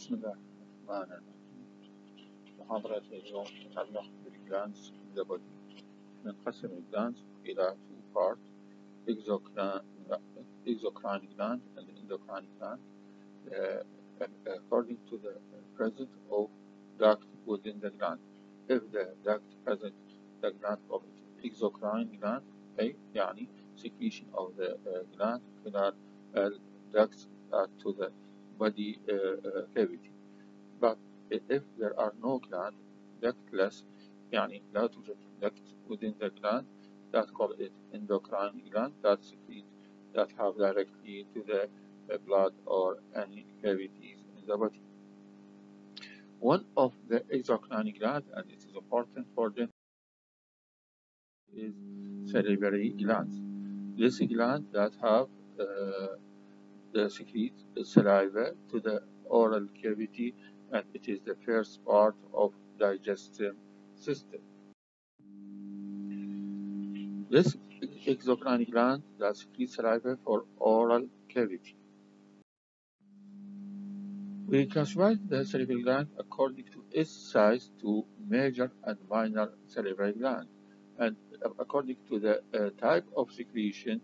بسم الله الرحمن الرحيم محاضرة اليوم تتعلق بالجلانس in the body ننقسم الجلانس إلى two parts exocrine exocrine gland and endocrine gland uh, according to the presence of duct within the gland if the duct present the gland of exocrine gland أي يعني secretion of the uh, gland خلال ducts uh, to the body uh, uh, cavity but if there are no gland ductless يعني لا توجد duct within the gland that call it endocrine gland that secrete that have directly to the blood or any cavities in the body. One of the exocrine gland and it is important for them is salivary glands. This gland that have uh, the secrete the saliva to the oral cavity and it is the first part of digestive system. This exocrine gland that secretes saliva for oral cavity. We classify the salivary gland according to its size to major and minor salivary gland and according to the uh, type of secretion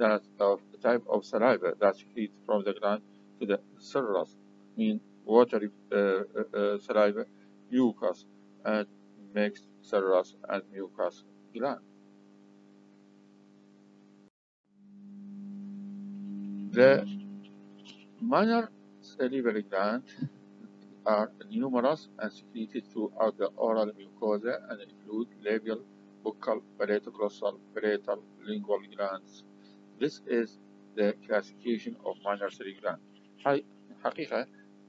that of the type of saliva that secretes from the gland to the serous, mean watery uh, uh, saliva, mucus, and mixed serous and mucus gland. The minor salivary glands are numerous and secreted throughout the oral mucosa and include labial, buccal, palatoglossal, palatal, lingual glands. This is the classification of minority gland. حقيقة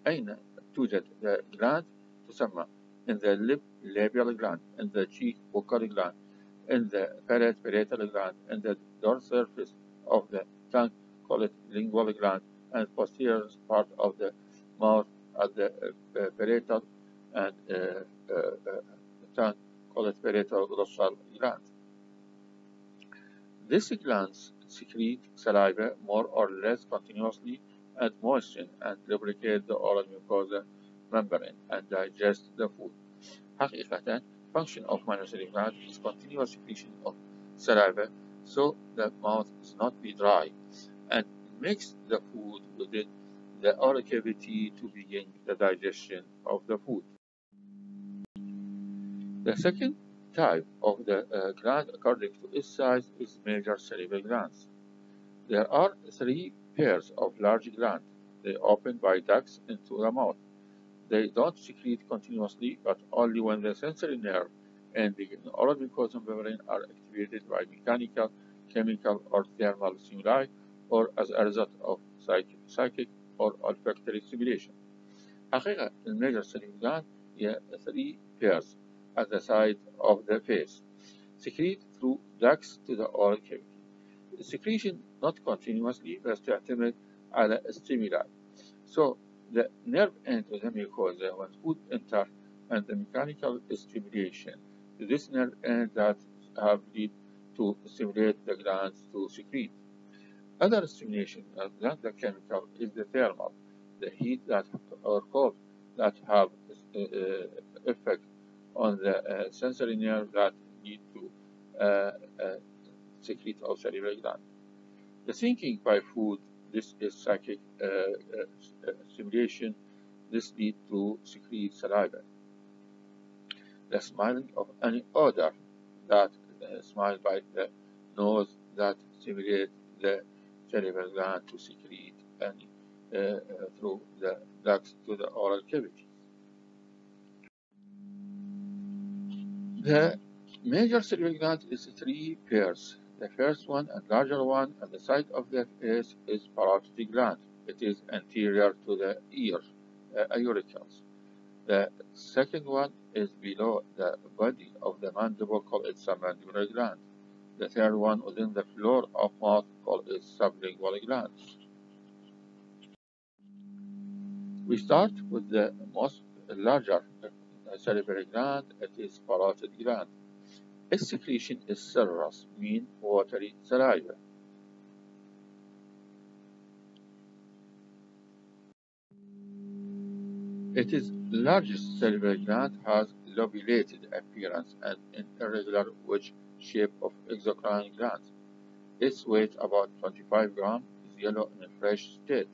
أين توجد the gland تسمى in the lip labial gland, in the cheek buccal gland, in the palate palatal gland, in the dorsal surface of the tongue called lingual gland, and posterior part of the mouth at the uh, uh parietal and uh, uh, uh tongue called parietal dorsal gland. These glands secrete saliva more or less continuously and moisten and lubricate the oral mucosa membrane and digest the food. حقيقة, function of minor salivary gland is continuous secretion of saliva so the mouth is not be dry and mix the food within the oral cavity to begin the digestion of the food. The second type of the uh, gland according to its size is major salivary glands. There are three pairs of large glands. They open by ducts into the mouth. They don't secrete continuously, but only when the sensory nerve and the oral mucosal membrane are activated by mechanical, chemical, or thermal stimuli, or as a result of psychic, psychic or olfactory stimulation. حقيقة major salivary gland هي three pairs at the side of the face, secrete through ducts to the oral cavity. The secretion not continuously but to attenuate other stimuli. So the nerve into the mucosa when food enter and the mechanical stimulation this nerve end that have lead to stimulate the glands to secrete. Other stimulation than the chemical is the thermal, the heat that or cold that have uh, uh effect on the uh, sensory nerve that need to uh, uh, secrete of salivary gland. The thinking by food, this is psychic uh, uh, stimulation, this lead to secrete saliva. The smelling of any odor that smile by the nose that stimulate the salivary gland to secrete any uh, uh, through the ducts to the oral cavity. The major salivary gland is three pairs. The first one and larger one at the side of the face is parotid gland. It is anterior to the ear, uh, auricles. The second one is below the body of the mandible called its submandibular gland. The third one within the floor of mouth called its sublingual gland. We start with the most larger salivary gland, it is parotid gland. Its secretion is serous, mean watery saliva. It is largest salivary gland has lobulated appearance and an irregular wedge shape of exocrine gland. Its weight about 25 grams is yellow in a fresh state.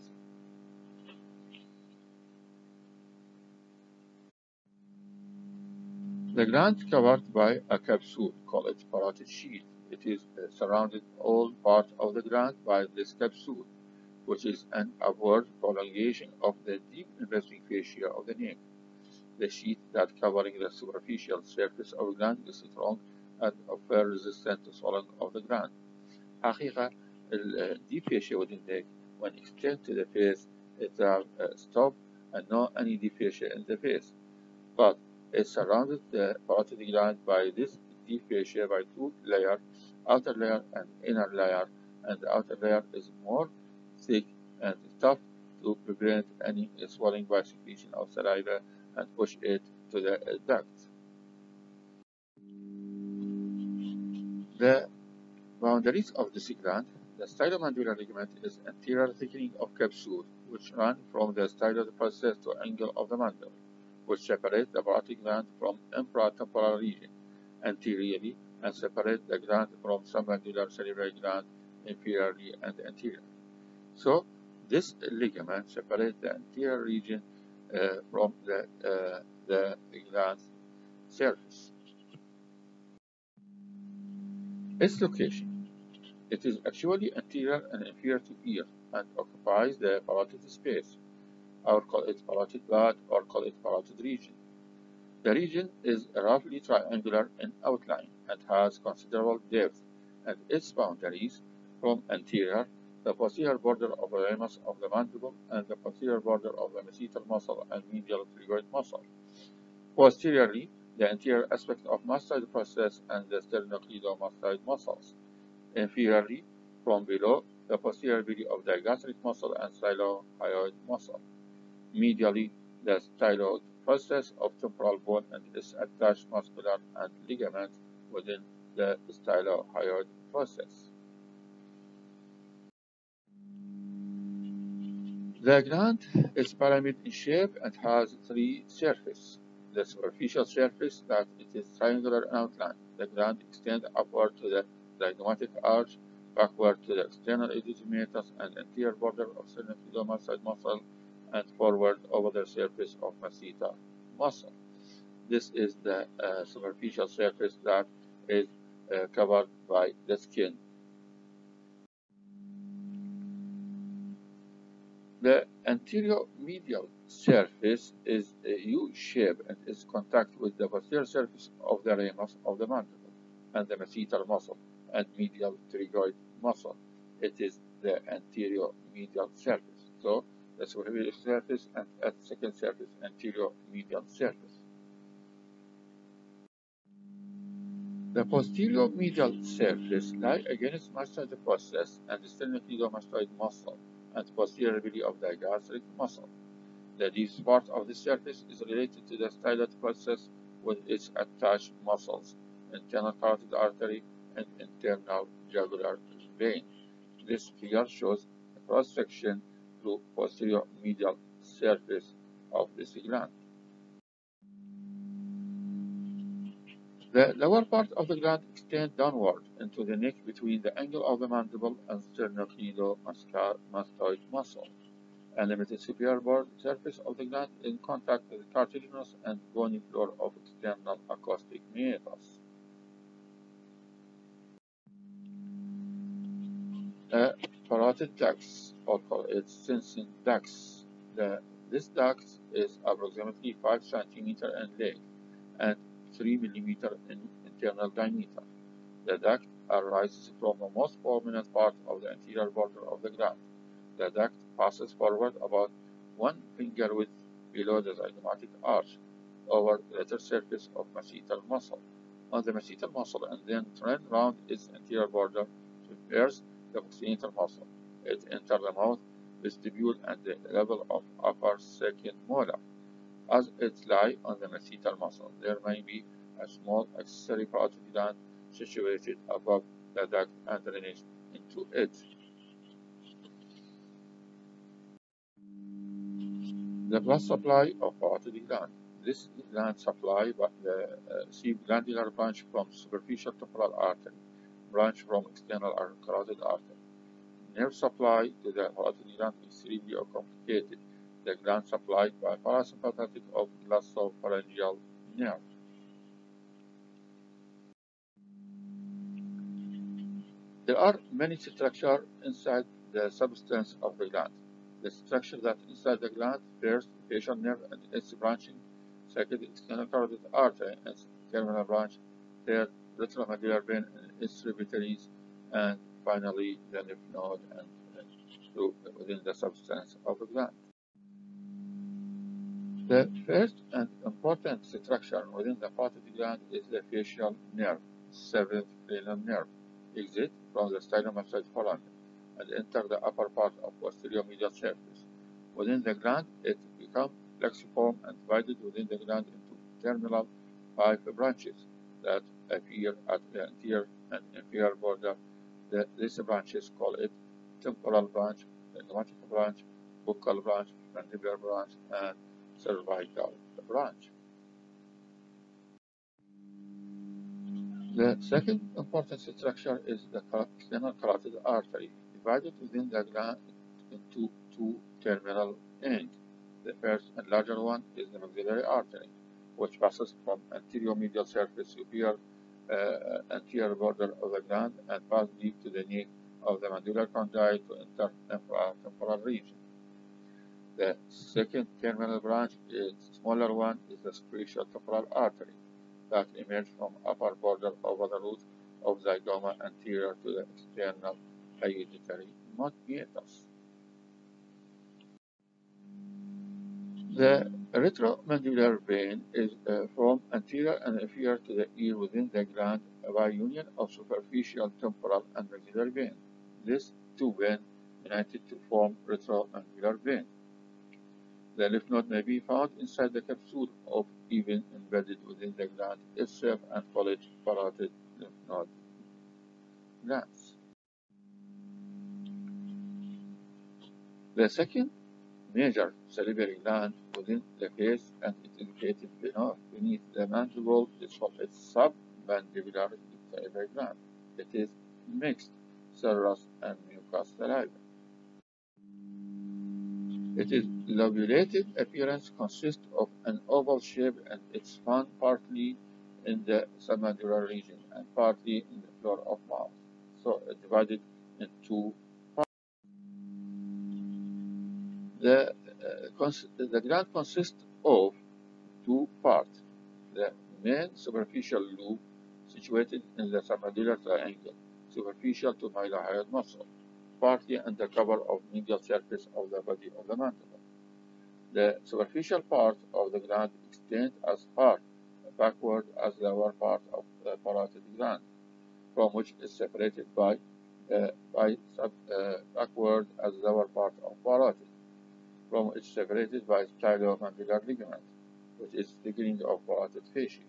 The gland covered by a capsule called its parotid sheath. It is uh, surrounded all part of the gland by this capsule, which is an upward prolongation of the deep investing fascia of the neck. The sheath that covering the superficial surface of the gland is strong and offer resistant to swelling of the gland. حقيقة ال deep fascia within the neck when extended to the face it are uh, stop and no any deep fascia in the face. But it surrounded uh, the parotid gland by this deep fascia by two layers, outer layer and inner layer, and the outer layer is more thick and tough to prevent any swelling by secretion of saliva and push it to the duct. The boundaries of this gland, the stylomandibular ligament is anterior thickening of capsule, which run from the styloid process to angle of the mandible which separate the parotid gland from infratemporal region anteriorly and separate the gland from submandibular salivary gland inferiorly and anteriorly. So this ligament separates the anterior region uh, from the, uh, the gland surface. Its location. It is actually anterior and inferior to ear and occupies the parotid space or call it parotid bud or call it parotid region. The region is roughly triangular in outline and has considerable depth, and its boundaries from anterior, the posterior border of the ramus of the mandible, and the posterior border of the masseter muscle and medial pterygoid muscle. Posteriorly, the anterior aspect of mastoid process and the sternocleidomastoid muscles. Inferiorly, from below, the posterior belly of digastric muscle and stylohyoid muscle medially the styloid process of temporal bone and its attached muscular and ligament within the stylohyoid process. The gland is pyramid in shape and has three surfaces. The superficial surface that it is triangular in outline. The gland extends upward to the zygomatic arch, backward to the external epidermis and anterior border of sternocleidomastoid muscle and forward over the surface of masseter muscle. This is the uh, superficial surface that is uh, covered by the skin. The anterior medial surface is a U-shape and is contact with the posterior surface of the ramus of the mandible and the masseter muscle and medial pterygoid muscle. It is the anterior medial surface. So the superficial surface and at second surface anterior medial surface. The posterior medial surface lie against mastoid process and the sternocleidomastoid muscle and posterior belly of digastric muscle. The deep part of the surface is related to the styloid process with its attached muscles, internal carotid artery, and internal jugular vein. This figure shows a cross-section to posterior medial surface of the gland. The lower part of the gland extends downward into the neck between the angle of the mandible and sternocleidomastoid muscle, and the superior board surface of the gland in contact with the cartilaginous and bony floor of external acoustic meatus. Uh, parotid ducts, or call it Stensen's ducts. The, this duct is approximately 5 cm in length and 3 mm in internal diameter. The duct arises from the most prominent part of the anterior border of the gland. The duct passes forward about one finger width below the zygomatic arch over the lateral surface of masseter muscle on the masseter muscle and then trend round its anterior border to pierce the occipital muscle. It enters the mouth vestibule at the level of upper second molar. As it lies on the masseter muscle, there may be a small accessory part parotid gland situated above the duct and drainage into it. The blood supply of parotid gland. This gland supply the uh, glandular branch from superficial temporal artery, branch from external carotid artery. Nerve supply to the parotid gland is extremely complicated. The gland supplied by parasympathetic of glossopharyngeal nerve. There are many structures inside the substance of the gland. The structure that inside the gland, first, facial nerve and its branching, second, external carotid artery and terminal branch, third, retromandibular vein and its tributaries, and finally the lymph node and through within the substance of the gland. The first and important structure within the parotid gland is the facial nerve, seventh cranial nerve, exit from the stylomastoid foramen and enter the upper part of posterior medial surface. Within the gland, it becomes plexiform and divided within the gland into terminal five branches that appear at the anterior and inferior border. The, these branches call it temporal branch, zygomatic branch, buccal branch, mandibular branch, and cervical branch. The second important structure is the external carotid artery, divided within the gland into two terminal ends. The first and larger one is the maxillary artery, which passes from anterior medial surface superior Uh, anterior border of the gland and pass deep to the neck of the mandibular condyle to enter temporal, temporal region. The second terminal branch is smaller one is the superficial temporal artery that emerge from upper border over the root of zygoma anterior to the external auditory meatus. The retromandibular vein is uh, from anterior and inferior to the ear within the gland by union of superficial temporal and maxillary vein. These two veins united to form retromandibular vein. The lymph node may be found inside the capsule of even embedded within the gland itself and called parotid lymph node glands. The second major salivary gland within the face and it is located beneath the mandible called a submandibular salivary gland. It is mixed serous and mucous saliva. It is lobulated appearance consists of an oval shape and it's found partly in the submandibular region and partly in the floor of mouth. So it's divided into two parts. The, uh, the gland consists of two parts. The main superficial loop situated in the submandibular triangle, superficial to mylohyoid muscle partly under cover of medial surface of the body of the mandible. The superficial part of the gland extends as far backward as the lower part of the parotid gland, from which is separated by uh, by sub, uh, backward as the lower part of parotid, from is separated by stylomandibular ligament, which is the thickening of parotid fascia.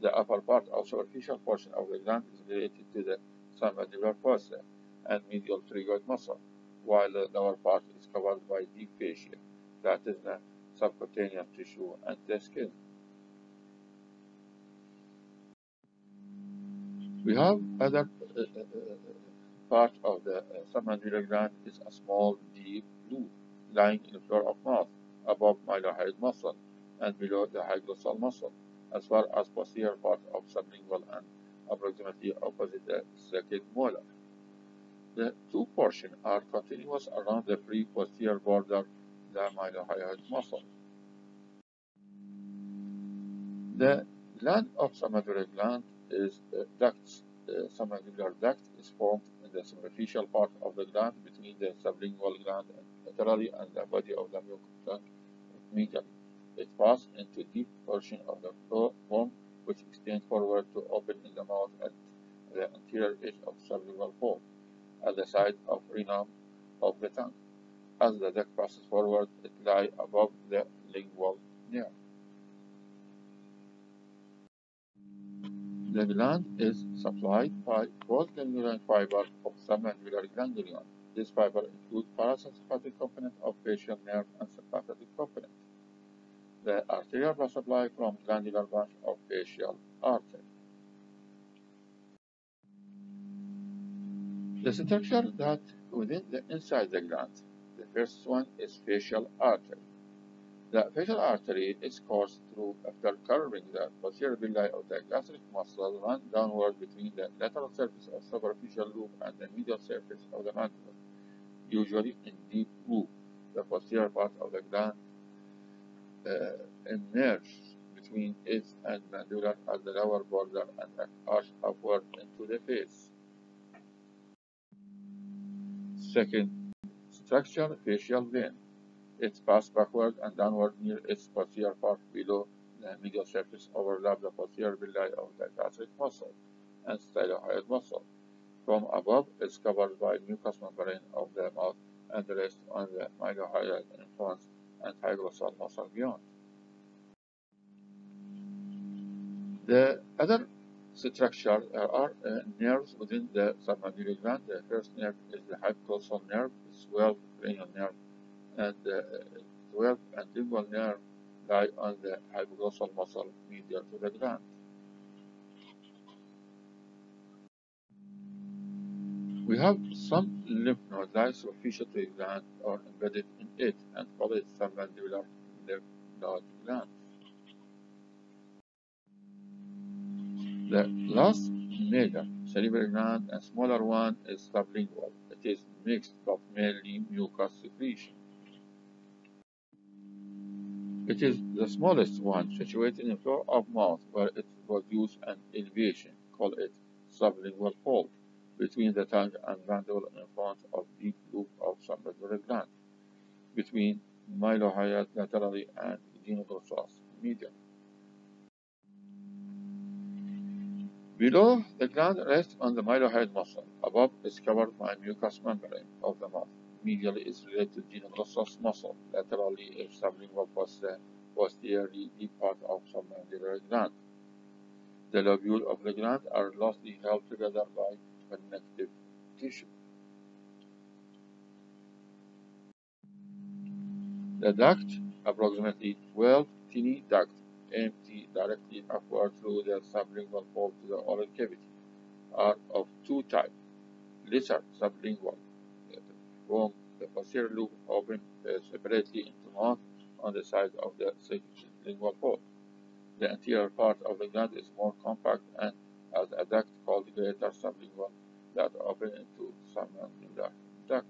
The upper part of superficial portion of the gland is related to the submandibular fossa, and medial pterygoid muscle, while the lower part is covered by deep fascia, that is the subcutaneous tissue and the skin. We have other uh, uh, uh part of the uh, submandibular gland is a small deep loop lying in the floor of mouth above mylohyoid muscle and below the hyoglossal muscle as far as posterior part of sublingual and approximately opposite the second molar. The two portions are continuous around the free posterior border the mylohyoid muscle. The gland of submandibular gland is uh, ducts. The submandibular duct is formed in the superficial part of the gland between the sublingual gland laterally and the body of the mucus medially. It passes into deep portion of the form which extends forward to open in the mouth at the anterior edge of sublingual fold at the side of rhinum of the tongue. As the duct passes forward, it lies above the lingual nerve. The gland is supplied by both ganglion fiber of submandibular ganglion. This fiber includes parasympathetic component of facial nerve and sympathetic component. the arterial blood supply from glandular branch of facial artery. The structure that within the inside the gland. The first one is facial artery. The facial artery is coursed through after curving the posterior villi of the gastric muscle run downward between the lateral surface of superficial loop and the medial surface of the mandible, usually in deep groove. The posterior part of the gland uh, emerges between it and mandibular at the lower border and arch upward into the face. Second structure, facial vein. It passes backward and downward near its posterior part below the medial surface overlap the posterior villi of digastric muscle and stylohyoid muscle. From above, it's covered by mucous membrane of the mouth and rests on the mylohyoid influence and hypoglossal muscle beyond. The other structure are uh, nerves within the submandibular gland. The first nerve is the hypoglossal nerve, 12 cranial nerve, and the uh, 12 and lingual nerve lie on the hypoglossal muscle medial to the gland. We have some lymph nodes lie superficial to the gland or embedded in it and call it submandibular lymph node gland. The last major salivary gland and smaller one is sublingual. It is mixed but mainly mucus secretion. It is the smallest one situated in the floor of mouth where it produces an elevation, call it sublingual fold, between the tongue and mandible in front of deep loop of submandibular gland, between mylohyoid laterally and genioglossus medially. Below, the gland rests on the mylohyoid muscle. Above is covered by mucous membrane of the mouth. Medially is related to genioglossus muscle. Laterally is sublingual posteriorly deep part of submandibular gland. The lobule of the gland are loosely held together by tissue. The duct, approximately 12 tiny ducts, empty directly upward through the sublingual fold to the oral cavity are of two types. Lesser sublingual from the posterior loop open uh, separately into mouth on the side of the sublingual fold. The anterior part of the gland is more compact and has a duct called greater sublingual that open into submandibular duct.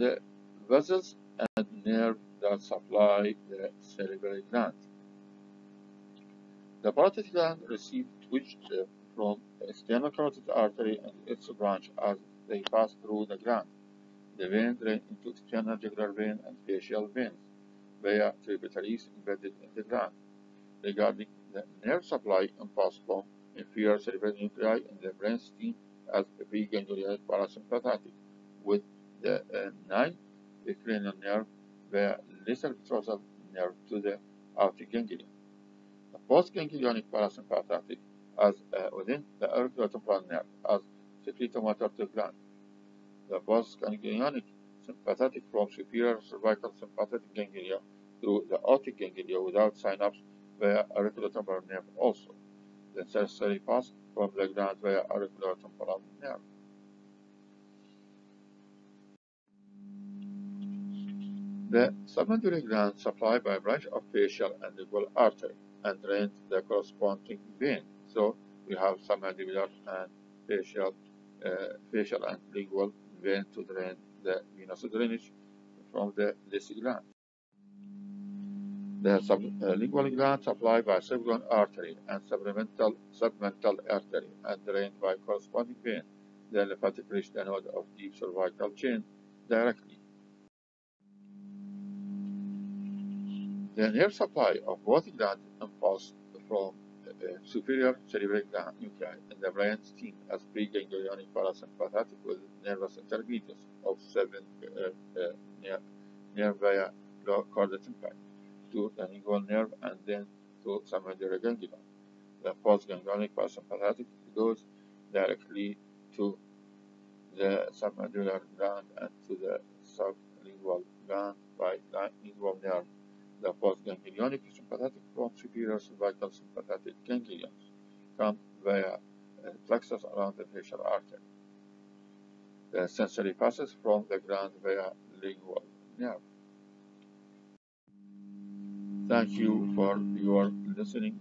the vessels and nerve that supply the salivary gland. The parotid gland receive twitch from the external carotid artery and its branch as they pass through the gland. The vein drain into external jugular vein and facial veins via tributaries embedded in the gland. Regarding the nerve supply impulse from inferior cerebral nuclei in the brainstem as preganglionic parasympathetic with the uh, nine cranial nerve via lesser petrosal nerve to the otic ganglion. The postganglionic parasympathetic as uh, within the auriculotemporal nerve as secretomotor to the gland. The postganglionic sympathetic from superior cervical sympathetic ganglia to the otic ganglia without synapse via auriculotemporal nerve also. The sensory pass from the gland via auriculotemporal nerve. The submandibular gland supplied by branch of facial and lingual artery and drains the corresponding vein. So we have submandibular and facial, uh, facial and lingual vein to drain the venous drainage from the lissy gland. The sublingual uh, gland supplied by sublingual artery and submental, submental artery and drained by corresponding vein, the lymphatic reach the node of deep cervical chain directly The nerve supply of both glands impulse from uh, superior cerebellar nuclei in the brain stem as preganglionic parasympathetic with nervus intermedius of seven uh, uh, nerve, nerve via tympani to the lingual nerve and then to submandibular ganglion. The postganglionic parasympathetic goes directly to the submandibular gland and to the sublingual gland by the lingual nerve. The postganglionic sympathetic from superior cervical sympathetic ganglions come via a plexus around the facial artery. Eh, the sensory passes from the gland via lingual nerve. Thank you for your listening.